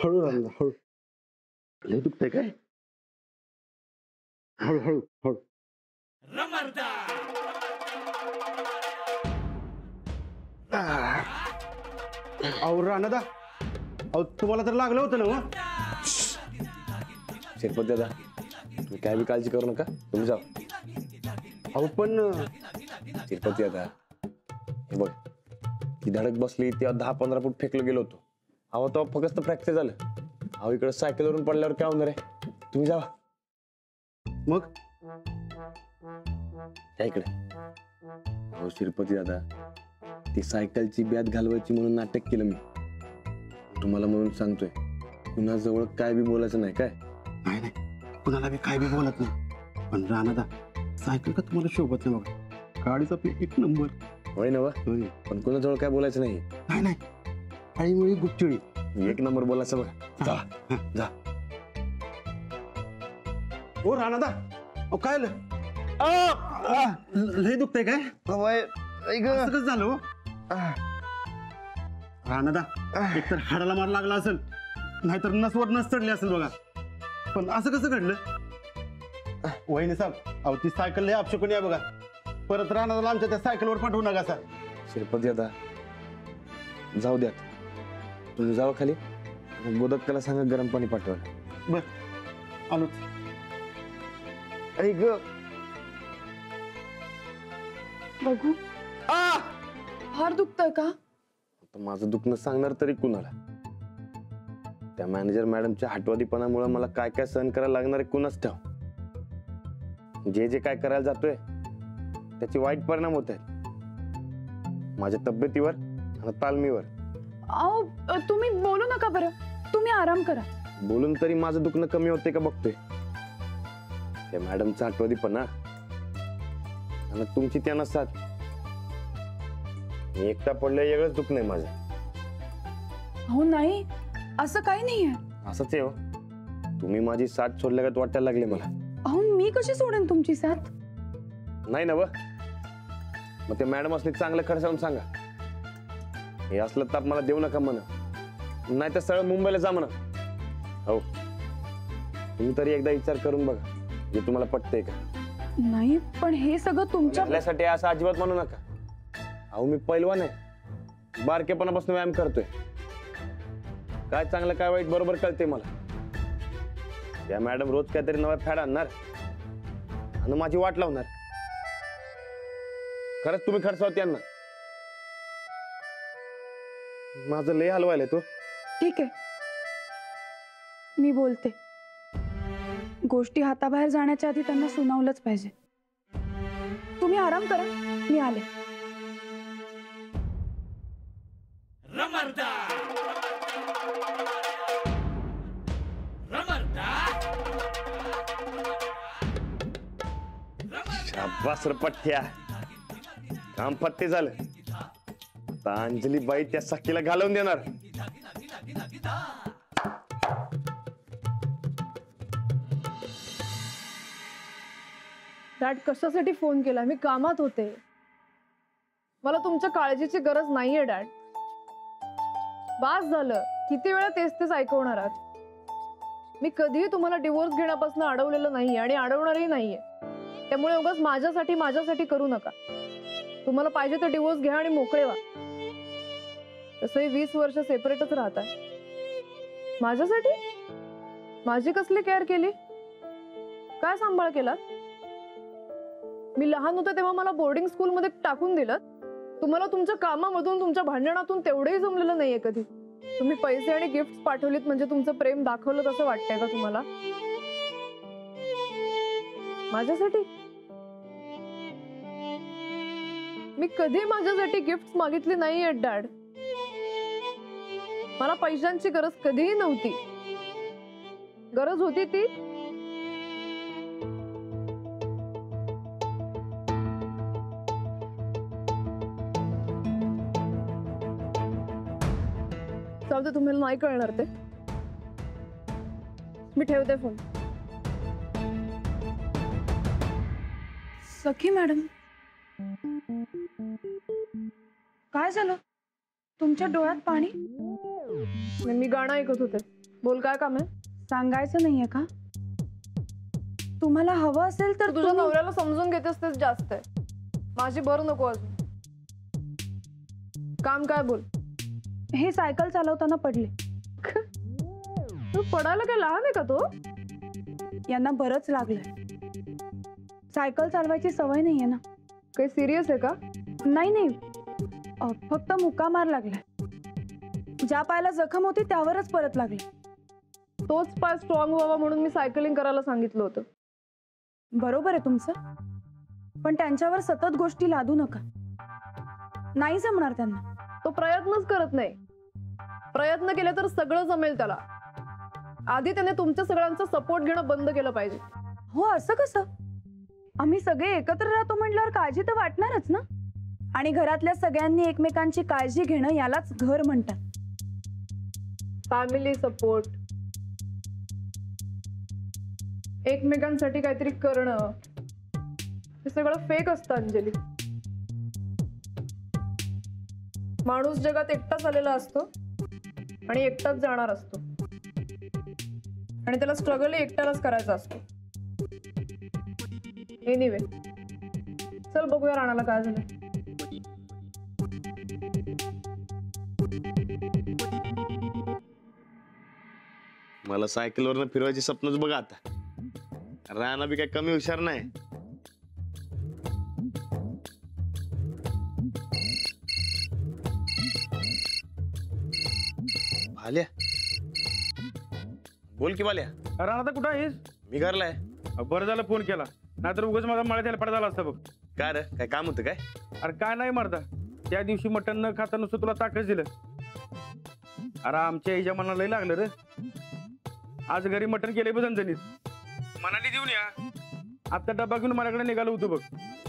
हळू रांदा हळू लय दुखतंय काय? हळू हळू हळू अहो राणादा अहो तुम्हाला तर लागलं होतं ना हो? शिरपत दादा तुम्ही काय बी काळजी करू नका. तुम्ही जा अहो पण शिरपती दादा हे बघ ती धडक बसली तेव्हा दहा पंधरा फूट फेकलं गेलो होतो. अहो तेव्हा फक्त फ्रॅक्चर झालं. अहो इकडे सायकलवरून पडल्यावर काय होणार आहे? तुम्ही जावा. मग? या इकडे. अहो शिरपती दादा ती सायकलची ब्यात घालवायची म्हणून नाटक केलं मी. तुम्हाला म्हणून सांगतोय. कुणाजवळ काय बी बोलायचं नाही काय? नाही नाही. कुणाला बी काय बी बोलत नाही. पण राणादा सायकल का तुम्हाला शोभत नाही बघा. गाडीचा एक नंबर. होय ना वा. होय. पण कुणाजवळ काय बोलायचं नाही? नाही नाही. आळीमुळी गुपचुळी. एक नंबर बोलायचं बघा. जा. जा. ओ राणादा अहो काय आलं? लय दुखतंय काय? असं कसं झालं हो? राणादा एकतर हाडाला मार लागला असेल नाहीतर नसवर नस चढली असेल बघा. पण असं कसं घडलं? वहिनी साहेब अहो ती सायकल लय अपशकुनी आहे बघा. परत राणादाला आमच्या त्या सायकलवर पाठवू नका सर शिरपती दादा जाऊ द्या तुम्ही जावा खाली. गोदक्काला सांगा गरम पाणी पाठवा बर. आलोच ऐक बघू. फार दुखतंय का? आता माझं दुखणं सांगणार तरी कुणाला? त्या मॅनेजर मॅडमच्या हटवादीपणामुळे मला काय काय सहन करायला लागणार आहे कुणाच ठाव जे जे काय करायला जातोय त्याचे वाईट परिणाम होत आहेत. माझ्या तब्येतीवर आणि तालमीवर. अहो अ, तुम्ही बोलू नका बरं. तुम्ही आराम करा. बोलून तरी माझं दुखणं कमी होते का बघतोय? त्या मॅडमचा आठवदीपणा आणि तुमची त्या नसतात मी एकटा पडलं वेगळंच दुख नाही माझं. अहो नाही. असं काही नाहीये असंच आहे हो. तुम्ही माझी साथ सोडल्यागत वाटायला लागले मला. अहो मी कशी सोडेन तुमची साथ? नाही ना व. मग ते मॅडम असले चांगलं खरं सांगून सांगा. हे असलं ताप मला देऊ नका म्हणा. नाही तर सरळ मुंबईला जा म्हणा. हो. तुम्ही तरी एकदा विचार करून बघा. जे तुम्हाला पटतंय का? नाही पण हे सगळं तुमच्या आपल्यासाठी असं अजिबात म्हणू नका. अहो मी पैलवान आहे. बारकेपणापासून व्यायाम करतोय. काय चांगलं काय वाईट बरोबर कळते मला. त्या मॅडम रोज काहीतरी नवा फॅड आणणार. आणि माझी वाट लावणार. खरंच तुम्ही खर्चावत यांना. माझं लय हलवायला तो. ठीक आहे. मी बोलते. गोष्टी हाताबाहेर जाण्याच्या आधी त्यांना सुनावलंच पाहिजे. तुम्ही आराम करा. मी आले. शाबास रे पठ्ठ्या. काम पत्ते झालं. आता अंजली बाई त्या सखीला घालवून देणार. डॅड कशासाठी फोन केला? मी कामात होते. मला तुमच्या काळजीची गरज नाहीये डॅड बास झालं. किती वेळा तेच तेच ऐकवणार आहात? मी कधीही तुम्हाला डिवोर्स घेण्यापासून अडवलेलं नाहीये आणि अडवणारही नाहीये. त्यामुळे उगाच माझ्यासाठी माझ्यासाठी करू नका. तुम्हाला पाहिजे तर डिवोर्स घ्या आणि मोकळे व्हा. तसंही वीस वर्ष सेपरेटच राहता माझ्यासाठी? माझी कसली केअर केली? काय सांभाळ केलात? मी लहान होते तेव्हा मला बोर्डिंग स्कूलमध्ये टाकून दिलं तुम्हाला तुमच्या कामामधून तुमच्या भांडणातून तेवढंही जमलेलं नाहीये कधी. तुम्ही पैसे आणि गिफ्ट पाठवलीत म्हणजे तुमचं प्रेम दाखवलं तसं वाटतंय का तुम्हाला? माझ्यासाठी? मी कधी माझ्यासाठी गिफ्ट मागितली नाहीये डॅड मला पैशांची गरज कधीही नव्हती. गरज होती ती. चालतं तुम्हाला नाही कळणार ते. मी ठेवते फोन. सखी मॅडम. काय झालं? तुमच्या डोळ्यात पाणी? नाही, मी गाणं ऐकत होते. बोल काय काम आहे? सांगायचं नाहीये का? तुम्हाला हवं असेल तर तर तुझ्या तुम्ही- नवऱ्याला समजून घेतेस तेच जास्त आहे. माझी भर नको अजून. काम काय बोल? हे सायकल चालवताना पडले. तू पडायला काय लहान आहे का तो? यांना बरंच लागलंय. सायकल चालवायची सवय नाहीये ना. काही सिरियस आहे का? नाही नाही. अ, फक्त मुका मार लागलाय. ज्या पायाला जखम होती त्यावरच परत लागले. तोच पाय स्ट्रॉंग व्हावा म्हणून मी सायकलिंग करायला सांगितलं होतं. बरोबर आहे तुमचं. पण त्यांच्यावर सतत गोष्टी लादू नका. नाही जमणार त्यांना. तो प्रयत्नच करत नाही. प्रयत्न केले तर सगळं जमेल त्याला. आधी त्याने तुमच्या सगळ्यांचा सपोर्ट घेणं बंद केलं पाहिजे. हो असं कसं? आम्ही सगळे एकत्र राहतो म्हटल्यावर काळजी तर वाटणारच ना? आणि घरातल्या सगळ्यांनी एकमेकांची काळजी घेणं यालाच घर म्हणतात. फॅमिली सपोर्ट एकमेकांसाठी काहीतरी करणं. हे सगळं फेक असतं अंजली. माणूस जगात एकटाच आलेला असतो आणि एकटाच जाणार असतो. आणि त्याला स्ट्रगल एकट्यालाच करायचा असतो. एनिवे चल बघूया राणाला काय झालं मला सायकलवरनं फिरवायची स्वप्नच बघा आता. राणा बी काय कमी हुशार नाही. भाल्या. बोल की भाल्या. अरे आता कुठं आहेस? मी घरला आहे अ, बरं झालं फोन केला. नाहीतर उगाच माझा मळ्यात यायला पडा झाला असता बघ. काय रे? काय काम होतं काय? अरे काय नाही मरदा. त्या दिवशी मटण न खाता नुसतं तुला ताकद दिलं. अरे आमच्या आईच्या मनाला लय लागलं रे. आज घरी मटण केले बघ झणझणीत मनाली देऊन या. आता डबा घेऊन माझ्याकडे निघालो होतो बघ.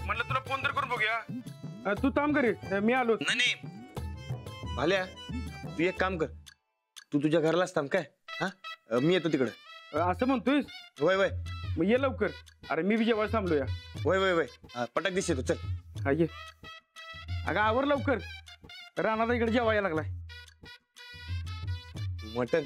म्हणलं तुला फोन तर करून बघूया. अ, तू थांब घरी. अ, मी आलो. नाही नाही. भाल्या तू एक काम कर. तू तुझ्या घरलाच थांब काय? हा? अं, मी येतो तिकडं. अ, असं म्हणतोयस? वय वय. मग ये लवकर. अरे मी बी जेवायला थांबलो या. वय वय वय. हा, पटाक दिसते तू चल. हा ये. अगं आवर लवकर. राणाला इकडे जेवायला लागलाय. मटन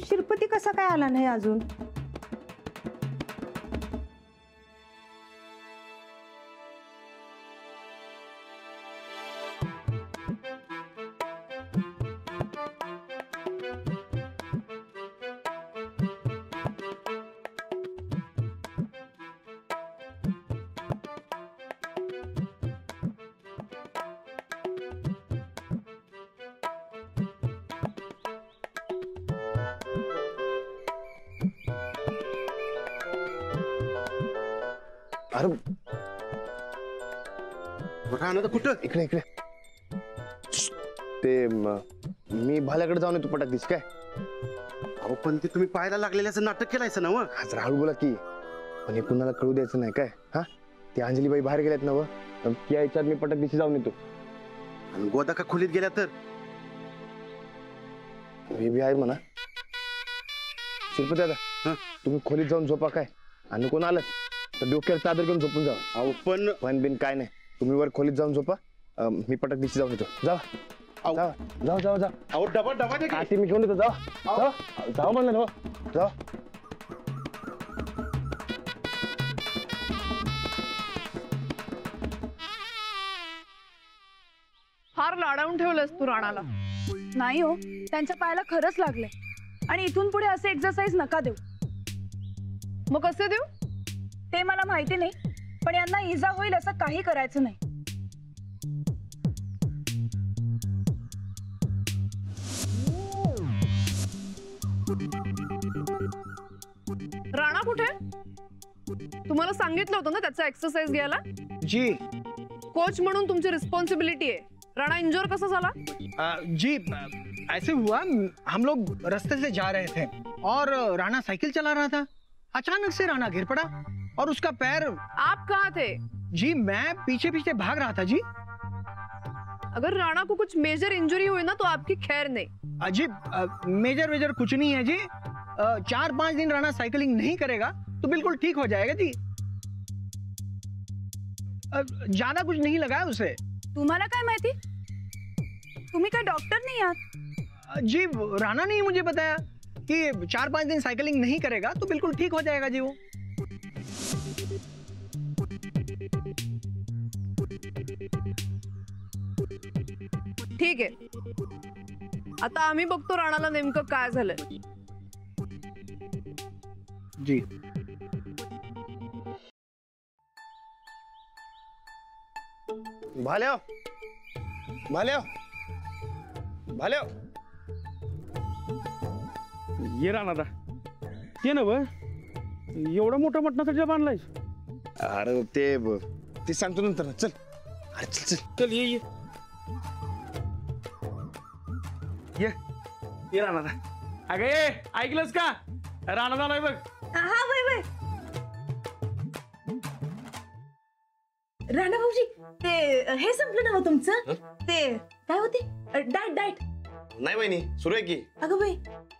शिरपती कसा काय आला नाही अजून? अरे. राहणार कुठं? इकडे इकडे. ते म, मी भाल्याकडे जाऊन येतो पटाक दिस काय? अहो पण ते तुम्ही पाहायला लागलेल्याचं नाटक केलायचं ना मग आज राहुल बोला की. पण हे कुणाला कळू द्यायचं नाही काय? हा? ती अंजलीबाई बाहेर गेल्यात ना व? त्या याच्यात मी पटाक दिशी जाऊन येतो. आणि गोदा का खोलीत गेल्या तर? मी बी आहे म्हणा. शिल्पी दादा हं? तुम्ही खोलीत जाऊन झोपा काय? आणि कोण आलं? तर डोक्यावर चादर घेऊन झोपून जा. अहो पण पण बिन काय नाही. तुम्ही वर खोलीत जाऊन झोपा. अं, मी पटाक दिशी जाऊन येतो. जा. जाऊ जाऊ जा अहो डबा डबा दे की. काठी मी घेऊन येतो जा. जा. जाऊ म्हणलं ना हो. जा. फार लाडावून ठेवलंस तू राणाला. नाही हो त्यांच्या पायाला खरंच लागले आणि इथून पुढे असे एक्सरसाइज नका देऊ. मग कसे देऊ? ते मला माहिती नाही पण यांना इजा होईल असं काही करायचं नाही. राणा कुठे? तुम्हाला सांगितलं होतं ना त्याचा एक्सरसाइज घ्यायला? जी. कोच म्हणून तुमची रिस्पॉन्सिबिलिटी आहे. राणा इंजोर कसा झाला? जी ऐसे हुआ हम लोग रास्ते से जा रहे थे और राणा साइकिल चला रहा था। अचानक से राणा गिर पड़ा। और उसका पैर। आप कहाँ थे? जी मैं पीछे पीछे भाग रहा था जी। अगर राणा को कुछ मेजर इंजरी हुई ना तो आपकी खैर नहीं। अजीब मेजर वेजर कुछ नहीं है जी। अ, चार पाँच दिन राणा साइकिलिंग नहीं करेगा तो बिल्कुल ठीक हो जाएगा जी। ज़्यादा कुछ नहीं लगा है उसे। तुम्हाला काय माहिती? तुम्ही काय डॉक्टर नाही आहात जी राणा ने ही मुझे बताया कि चार पाँच दिन साइकिलिंग नहीं करेगा तो बिल्कुल ठीक हो जाएगा जी वो। ठीक आहे. आता आम्ही बघतो राणाला नेमकं काय झालंय. जी. भाल्या भाल्या भाल्या ये राहणार ते ना ब एवढा मोठा मटणाचा डबा आणलाय अरे ते ब- ते सांगतो नंतर ना. चल. अरे चल चल. चल ये ये ये. ये राहणार अगं ये ऐकलंस का? राणा आलाय बघ. हा वय वय. राणा भाऊजी ते हे संपलं ना हो तुमचं? ते काय होते? Diet diet. नाही वहिनी सुरू आहे की. अगं बाई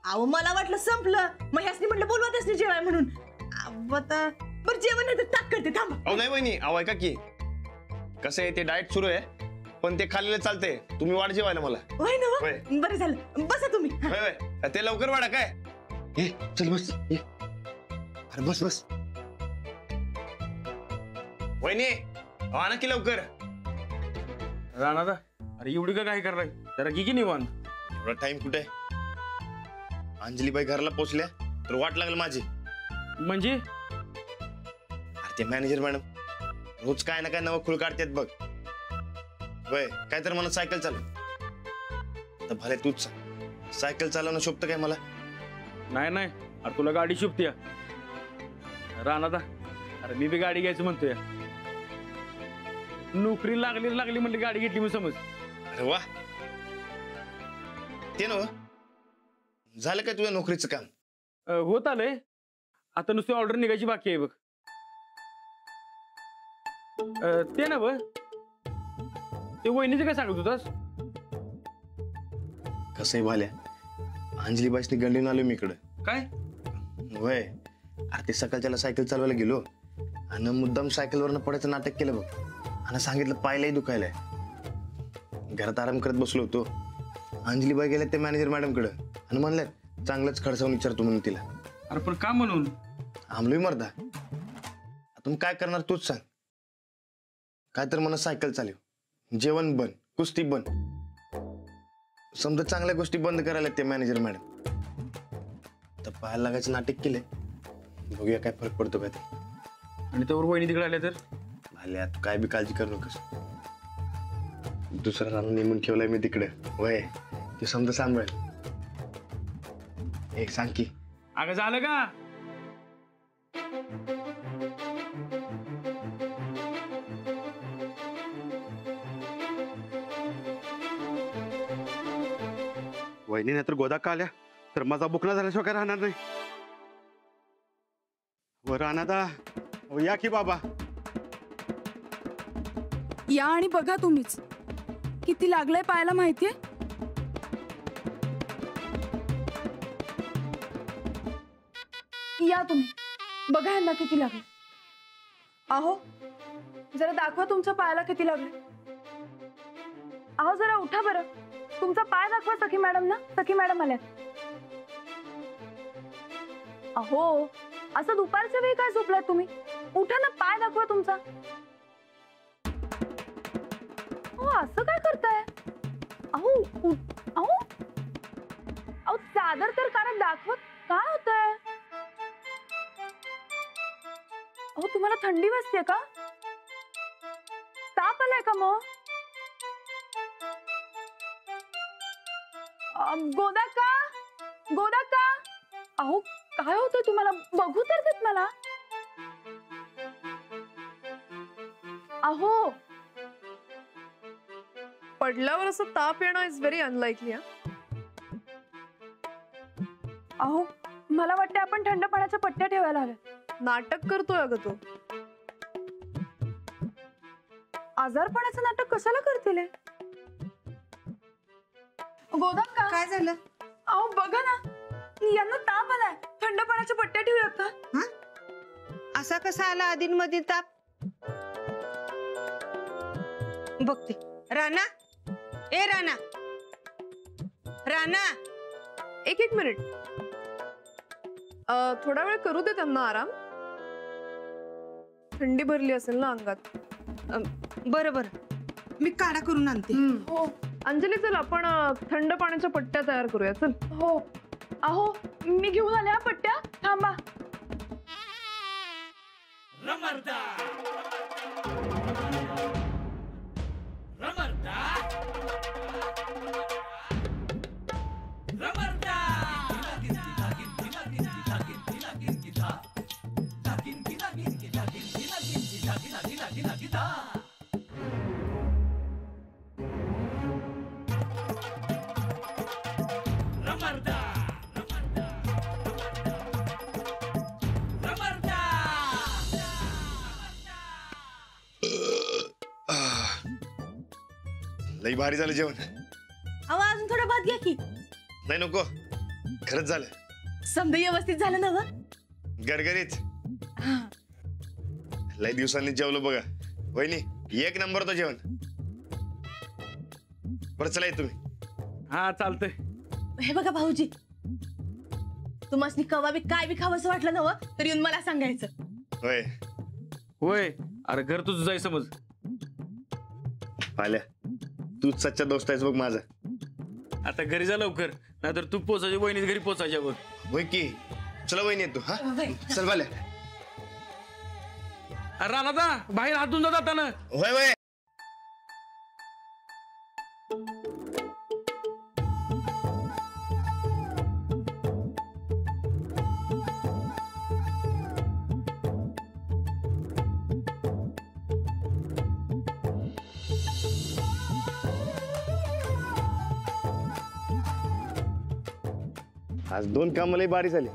अहो मला वाटलं संपलं. मग ह्यासनी म्हटलं बोलवा त्यासनी जेवाय म्हणून. अहो, आता बरं जेवण नाही तर ताक करते थांबा. अहो नाही वहिनी अहो ऐका की. कसं आहे ते डाएट सुरू आहे? पण ते खाल्लेलं चालते तुम्ही वाढ जेवायला मला. होय ना होय. हो? बरं झालं. बसा तुम्ही. हा. होय. होय ते लवकर वाढा काय? ये चल बस. ये अरे बस बस. वहिनी अहो, आणा की लवकर. राणा अरे एवढी का काय करलाय जरा की की निवांत. एवढा टाइम कुठे? अंजलीबाई घराला पोचल्या तर वाट लागल माझी. म्हणजे? अरे ते मॅनेजर मॅडम रोज काय ना काय नवं खुळ काढतात बघ. वय काय तर मला सायकल चालव. आता भले तूच सांग. सायकल चालवणं शोभतं काय मला? नाही नाही. अरे तुला गाडी शुभते राणा अरे मी बी गाडी घ्यायचं म्हणतोय. नोकरी लागली लागली म्हणजे गाडी घेतली मी समज. अरे वा. ते नव झालं काय तुझ्या नोकरीचं काम? होत आलंय. आता नुसती ऑर्डर निघायची बाकी आहे बघ. ते ना बघ ते वहिनीचं काय सांगत होतास? कसंही भाल्या अंजलीबाईसनी गंडीन आलो मी इकडं. काय? वय अरे ते सकाळच्याला सायकल चालवायला गेलो आणि मुद्दाम सायकलवरनं पडायचं नाटक केलं बघ. आणि सांगितलं पायलाही दुखायलाय. घरात आराम करत बसलो होतो. अंजलीबाई गेल्या ते मॅनेजर मॅडमकडं. आणि म्हणल्यात चांगलंच खडसावून विचारतो म्हणून तिला. अरे पण का म्हणून? आमलोय मर्दा. आता मग काय करणार तूच सांग. काय तर म्हणा सायकल चालव. जेवण बंद कुस्ती बंद. समजा चांगल्या गोष्टी बंद करायला ते मॅनेजर मॅडम तर पाहायला लागायचं नाटक केलंय. बघूया काय फरक पडतो काय ते. आणि त्यावर वहिनी तिकडे आल्या तर? आल्या तू काय बी काळजी करू नकोस. दुसरा रान नेमून ठेवलाय मी तिकडे. वय ते समजा सांभाळेल एक सांग की. अगं झालं का? वहिनी नाही तर गोदा का आल्या? तर माझा बुकना झाल्याशिवाय काय राहणार नाही. व अनादा या की बाबा. या आणि बघा तुम्हीच. किती लागलंय पायाला माहितीये? या तुम्ही. बघा यांना किती लागले आहो जरा दाखवा तुमच्या पायाला किती लागले आहो जरा उठा बरं. तुमचा पाय दाखवा सखी मॅडम ना. सखी मॅडम आल्या अहो असं दुपारच्या वेळी काय झोपलात तुम्ही? उठा ना पाय दाखवा तुमचा. हो असं काय करताय? अहो अहो. अहो चादर तर कारण दाखवत काय होतंय? अहो तुम्हाला थंडी बसते का? ताप आलाय का मग? अं, गोदा का गोदा का अहो काय होतंय तुम्हाला? बघू तर देत मला. अहो. पडल्यावर असं ताप येणं इज व्हेरी अनलाइकली अहो मला वाटतं आपण थंड पाण्याच्या पट्ट्या ठेवायला हव्या नाटक करतोय अगं तो. आजारपणाचं नाटक कशाला करतील? हे? गोदा का काय झालं? अहो बघा ना. यांना ताप आलाय. थंड पाण्याच्या पट्ट्या ठेवूयात का असा कसा आला आधीन मधील ताप? बघते. राणा? ए राणा. राणा. एक एक मिनिट. अं, थोडा वेळ करू दे त्यांना आराम. थंडी भरली असेल ना अंगात. बरं बरं. मी काढा करून आणते. हो. अंजली चल आपण अं, थंड पाण्याच्या पट्ट्या तयार करूया चल. हो. अहो मी घेऊन आले हा पट्ट्या. थांबा. लई भारी झालं जेवण. अहो अजून थोडा भात घ्या की. नाही नको. खरंच झालं. समजा व्यवस्थित झालं ना व? गरगरीत लई दिवसांनी जेवलो बघा. वहिनी एक नंबर होतं जेवण. बरं चला येत तुम्ही हा चालतंय. हे बघा भाऊजी. तुम्हाला कवा बी काय बी खावंसं वाटलं ना व, तर येऊन मला सांगायचं. होय. होय. अरे घर तुझं जाय समज. आल्या तूच सच्चा दोस्त आहेस बघ माझा. आता घरी जा लवकर नाहीतर तू पोचायची वहिनीच घरी पोचायच्या बघ. होय की? चला वहिनी येतो हा? होय. चल बाल्या. अरे राणा बाहेर हातून जात आता ना होय होय. आज दोन कामालाही बारी झाली.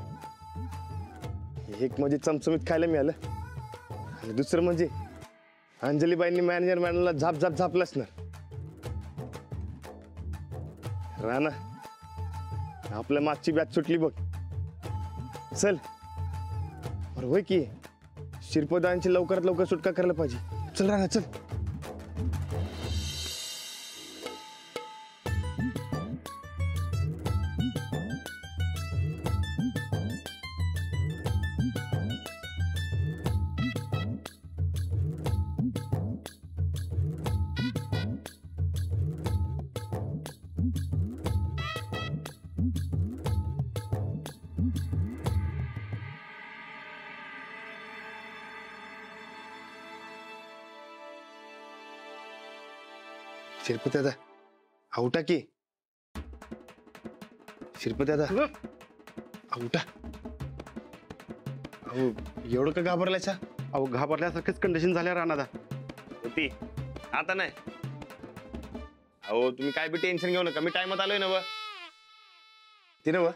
एक म्हणजे चमचमीत खायला मिळालं आणि दुसरं म्हणजे अंजलीबाईंनी मॅनेजर मॅडमला झाप झाप झापलाच ना राणा आपल्या मागची बॅच सुटली बघ. चल. बरं होय की. शिरपदांची लवकरात लवकर सुटका करायला पाहिजे. चल राणा चल. आउटा की शिरपती दादा आउटा अहो एवढं का घाबरलायचा अहो घाबरल्यासारखीच कंडिशन झाल्या राणादा होती आता नाही अहो तुम्ही काय बी टेन्शन घेऊ नका मी टायमात आलोय ना व ते ना व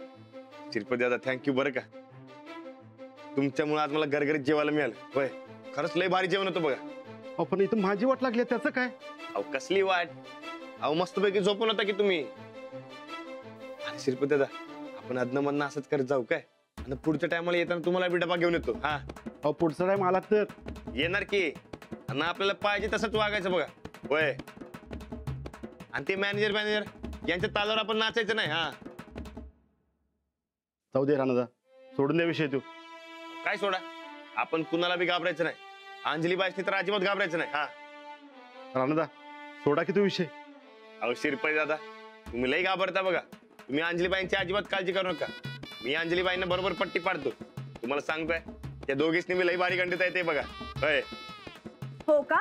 शिरपती दादा थँक्यू बरं का तुमच्यामुळे आज मला गरगरीत जेवायला मिळालं होय खरंच लय भारी जेवण होतं बघा अहो पण इथं माझी वाट लागली त्याचं काय अहो कसली वाट अहो मस्तपैकी झोपून होता की तुम्ही? अरे शिरपती दादा आपण अदन मधनं असंच करत जाऊ काय? आणि पुढच्या टायमाला येताना तुम्हाला बी डबा घेऊन येतो हा? अहो पुढचा टाइम आला तर. येणार की. आणि आपल्याला पाहिजे तसंच वागायचं बघा. होय. आणि ते मॅनेजर मॅनेजर यांच्या तालावर आपण नाचायचं नाही हा? जाऊ दे राणादा सोडून द्या विषय तू. काय सोडा? आपण कुणाला बी घाबरायचं नाही. अंजली बाईसनी तर अजिबात घाबरायचं नाही हा? राणादा सोडा की तू विषय. अहो शिरपई दादा तुम्ही लई घाबरता बघा तुम्ही अंजलीबाईंची अजिबात काळजी करू नका मी अंजलीबाईंना बरोबर पट्टी पाडतो तुम्हाला सांगतोय त्या दोघीसनी मी लई बारी गंडीत आहे ते हो का?